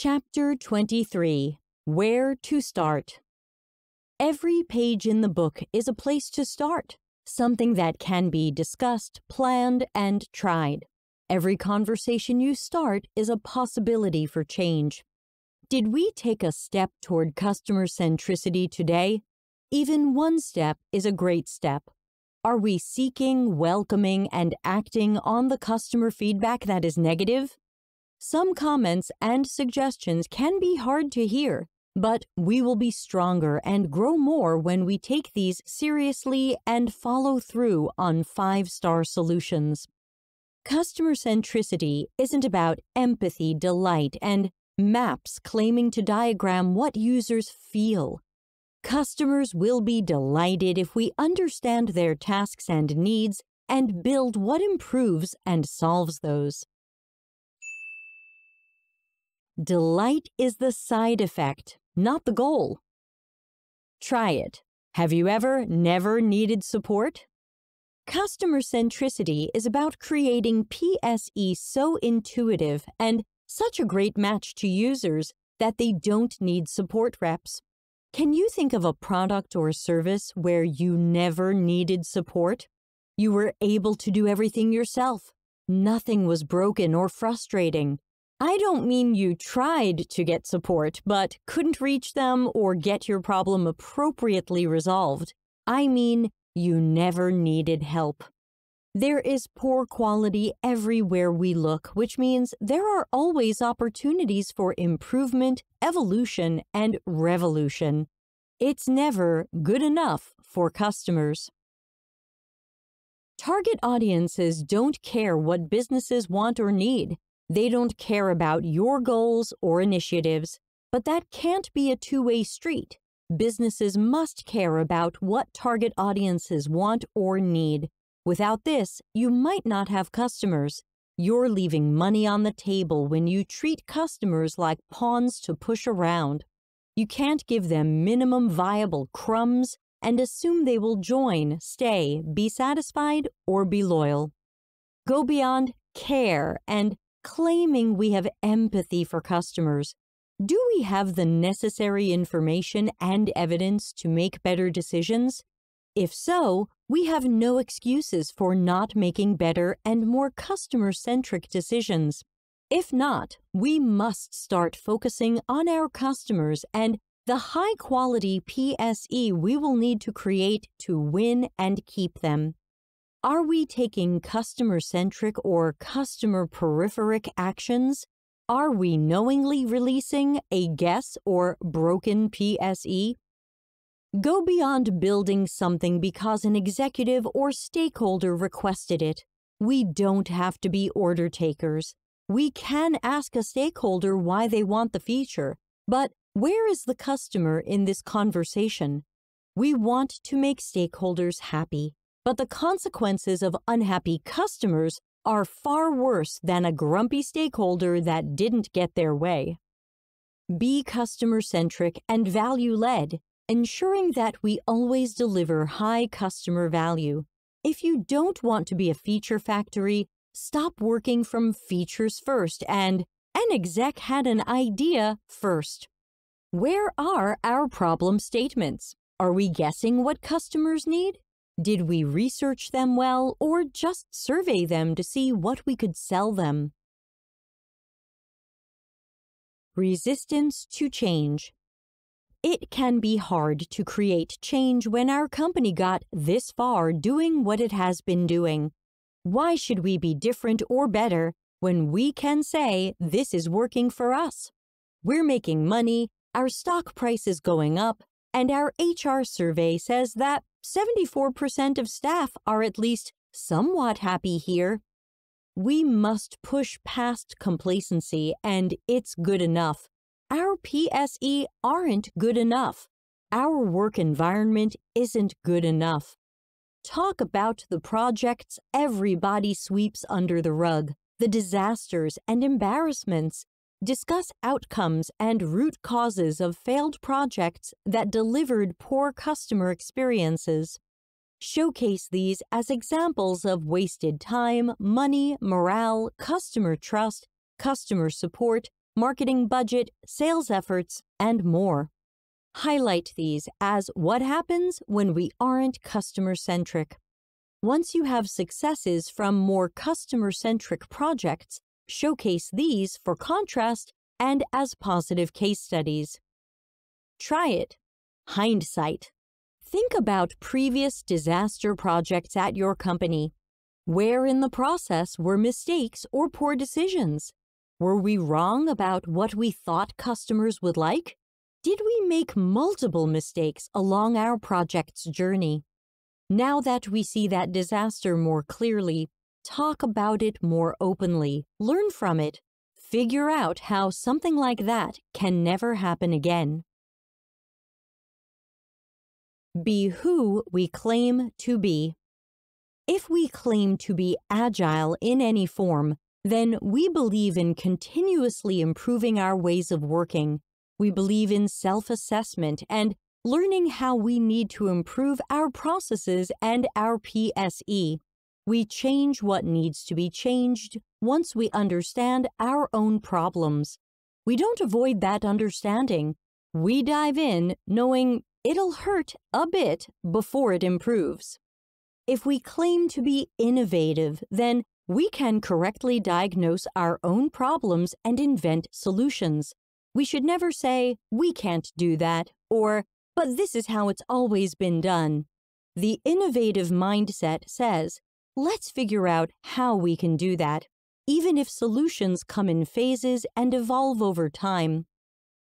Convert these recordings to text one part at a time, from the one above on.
Chapter 23 Where to Start Every page in the book is a place to start, something that can be discussed, planned, and tried. Every conversation you start is a possibility for change. Did we take a step toward customer centricity today? Even one step is a great step. Are we seeking, welcoming, and acting on the customer feedback that is negative? Some comments and suggestions can be hard to hear, but we will be stronger and grow more when we take these seriously and follow through on five star solutions. Customer centricity isn't about empathy, delight, and maps claiming to diagram what users feel. Customers will be delighted if we understand their tasks and needs and build what improves and solves those. Delight is the side effect, not the goal. Try it. Have you ever never needed support? Customer centricity is about creating PSE so intuitive and such a great match to users that they don't need support reps. Can you think of a product or service where you never needed support? You were able to do everything yourself. Nothing was broken or frustrating. I don't mean you tried to get support, but couldn't reach them or get your problem appropriately resolved. I mean, you never needed help. There is poor quality everywhere we look, which means there are always opportunities for improvement, evolution, and revolution. It's never good enough for customers. Target audiences don't care what businesses want or need. They don't care about your goals or initiatives. But that can't be a two way street. Businesses must care about what target audiences want or need. Without this, you might not have customers. You're leaving money on the table when you treat customers like pawns to push around. You can't give them minimum viable crumbs and assume they will join, stay, be satisfied, or be loyal. Go beyond care and claiming we have empathy for customers. Do we have the necessary information and evidence to make better decisions? If so, we have no excuses for not making better and more customer centric decisions. If not, we must start focusing on our customers and the high quality PSE we will need to create to win and keep them. Are we taking customer centric or customer peripheric actions? Are we knowingly releasing a guess or broken PSE? Go beyond building something because an executive or stakeholder requested it. We don't have to be order takers. We can ask a stakeholder why they want the feature, but where is the customer in this conversation? We want to make stakeholders happy, but the consequences of unhappy customers are far worse than a grumpy stakeholder that didn't get their way. Be customer centric and value led ensuring that we always deliver high customer value. If you don't want to be a feature factory, stop working from features first and an exec had an idea first. Where are our problem statements? Are we guessing what customers need? Did we research them well or just survey them to see what we could sell them? Resistance to change. It can be hard to create change when our company got this far doing what it has been doing. Why should we be different or better when we can say this is working for us? We're making money, our stock price is going up, and our HR survey says that 74% of staff are at least somewhat happy here. We must push past complacency and it's good enough our PSE aren't good enough. Our work environment isn't good enough. Talk about the projects everybody sweeps under the rug, the disasters and embarrassments. Discuss outcomes and root causes of failed projects that delivered poor customer experiences. Showcase these as examples of wasted time, money, morale, customer trust, customer support, marketing budget, sales efforts, and more. Highlight these as what happens when we aren't customer centric. Once you have successes from more customer centric projects, showcase these for contrast and as positive case studies. Try it. Hindsight. Think about previous disaster projects at your company. Where in the process were mistakes or poor decisions? Were we wrong about what we thought customers would like? Did we make multiple mistakes along our project's journey? Now that we see that disaster more clearly, talk about it more openly, learn from it, figure out how something like that can never happen again. Be who we claim to be. If we claim to be agile in any form, then we believe in continuously improving our ways of working. We believe in self assessment and learning how we need to improve our processes and our PSE. We change what needs to be changed once we understand our own problems. We don't avoid that understanding. We dive in knowing it'll hurt a bit before it improves. If we claim to be innovative, then we can correctly diagnose our own problems and invent solutions. We should never say, we can't do that, or but this is how it's always been done. The innovative mindset says, let's figure out how we can do that, even if solutions come in phases and evolve over time.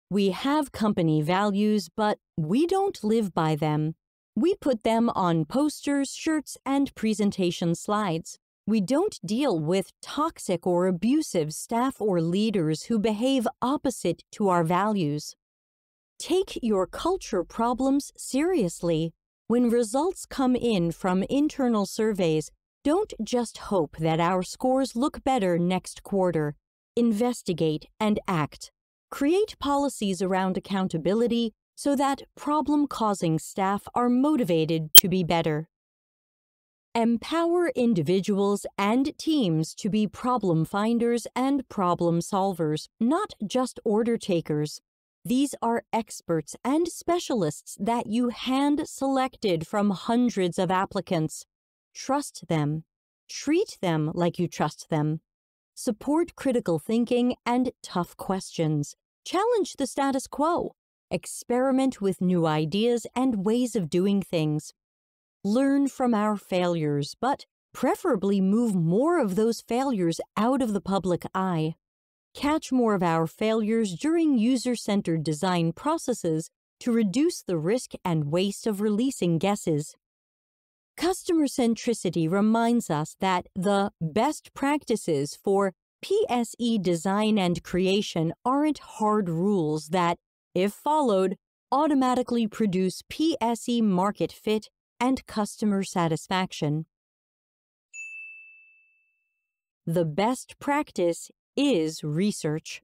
We have company values, but we don't live by them. We put them on posters, shirts, and presentation slides. We don't deal with toxic or abusive staff or leaders who behave opposite to our values. Take your culture problems seriously. When results come in from internal surveys, don't just hope that our scores look better next quarter. Investigate and act. Create policies around accountability so that problem causing staff are motivated to be better. Empower individuals and teams to be problem finders and problem solvers, not just order takers. These are experts and specialists that you hand selected from hundreds of applicants. Trust them. Treat them like you trust them. Support critical thinking and tough questions. Challenge the status quo. Experiment with new ideas and ways of doing things. Learn from our failures, but preferably move more of those failures out of the public eye. Catch more of our failures during user-centered design processes to reduce the risk and waste of releasing guesses. Customer centricity reminds us that the best practices for PSE design and creation aren't hard rules that, if followed, automatically produce PSE market fit and customer satisfaction. The best practice is research.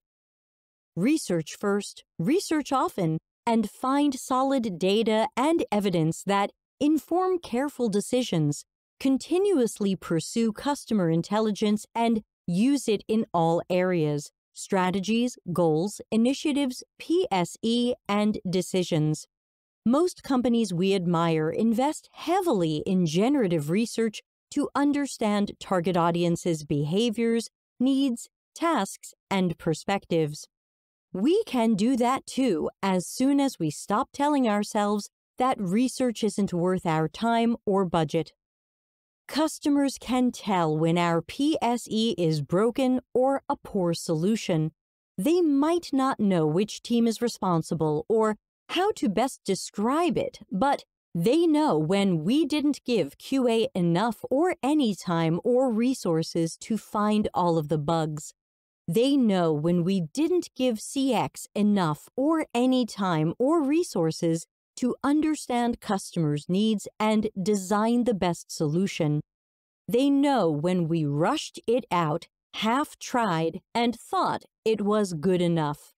Research first, research often, and find solid data and evidence that inform careful decisions. Continuously pursue customer intelligence and use it in all areas strategies, goals, initiatives, PSE, and decisions. Most companies we admire invest heavily in generative research to understand target audiences' behaviors, needs, tasks, and perspectives. We can do that too as soon as we stop telling ourselves that research isn't worth our time or budget. Customers can tell when our PSE is broken or a poor solution. They might not know which team is responsible or how to best describe it, but they know when we didn't give QA enough or any time or resources to find all of the bugs. They know when we didn't give CX enough or any time or resources to understand customers' needs and design the best solution. They know when we rushed it out, half tried, and thought it was good enough.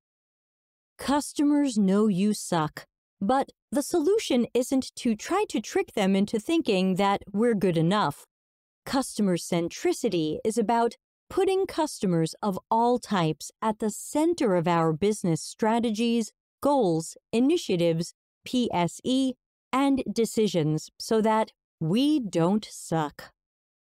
Customers know you suck, but the solution isn't to try to trick them into thinking that we're good enough. Customer centricity is about putting customers of all types at the center of our business strategies, goals, initiatives, PSE, and decisions so that we don't suck.